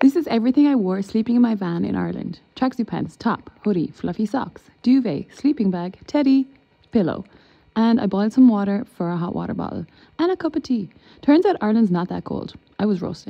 This is everything I wore sleeping in my van in Ireland tracksuit pants, top, hoodie, fluffy socks, duvet, sleeping bag, teddy, pillow. And I boiled some water for a hot water bottle and a cup of tea. Turns out Ireland's not that cold. I was roasting.